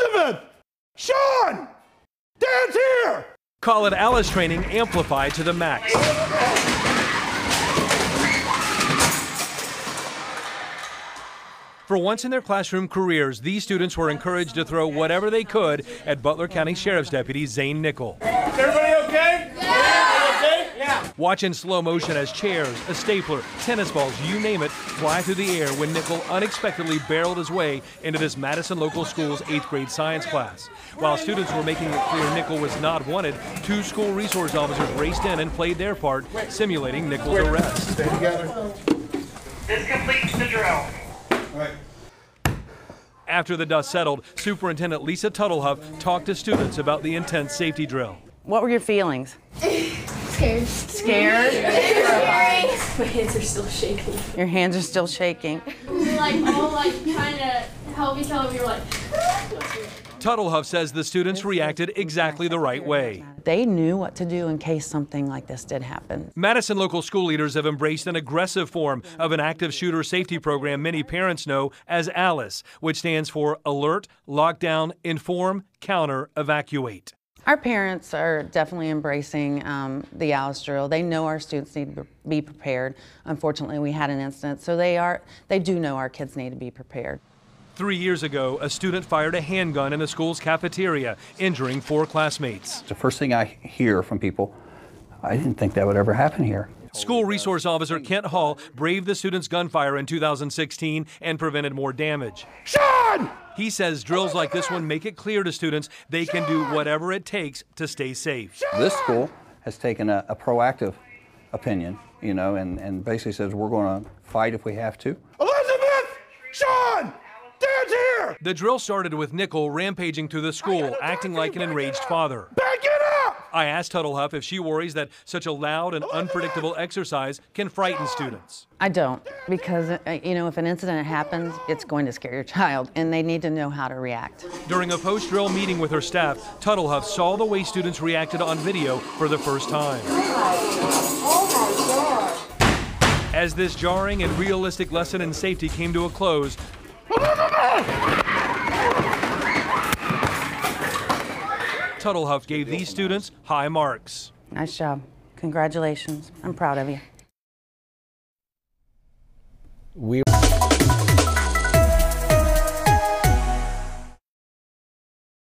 Elizabeth! Sean! Dad's here! Call it Alice training amplified to the max. For once in their classroom careers, these students were encouraged to throw whatever they could at Butler County Sheriff's Deputy Zane Nickell. Everybody Watch in slow motion as chairs, a stapler, tennis balls, you name it, fly through the air when Nickell unexpectedly barreled his way into this Madison local school's eighth grade science class. While students were making it clear Nickell was not wanted, two school resource officers raced in and played their part, simulating Nickell's arrest. Stay together. This completes the drill. All right. After the dust settled, Superintendent Lisa Tuttlehuff talked to students about the intense safety drill. What were your feelings? Scared. Scared? My hands are still shaking. Your hands are still shaking. We like all like trying to help each other. We were like. Tuttlehuff says the students reacted exactly the right way. They knew what to do in case something like this did happen. Madison local school leaders have embraced an aggressive form of an active shooter safety program many parents know as ALICE, which stands for Alert, Lockdown, Inform, Counter, Evacuate. Our parents are definitely embracing um, the Alice drill. They know our students need to be prepared. Unfortunately, we had an incident, so they are they do know our kids need to be prepared. Three years ago, a student fired a handgun in the school's cafeteria, injuring four classmates. The first thing I hear from people, I didn't think that would ever happen here. School resource officer Kent Hall braved the student's gunfire in 2016 and prevented more damage. Sean! He says drills like this one make it clear to students they can do whatever it takes to stay safe. This school has taken a, a proactive opinion, you know, and, and basically says we're going to fight if we have to. Elizabeth! Sean! Dad's here! The drill started with Nickell rampaging through the school, acting like an enraged father. Back it up! I asked Tuttlehuff if she worries that such a loud and unpredictable exercise can frighten students. I don't, because uh, you know if an incident happens, it's going to scare your child, and they need to know how to react. During a post drill meeting with her staff, Tuttlehuff saw the way students reacted on video for the first time. As this jarring and realistic lesson in safety came to a close, Tuttlehuff gave these students high marks. Nice job. Congratulations. I'm proud of you. We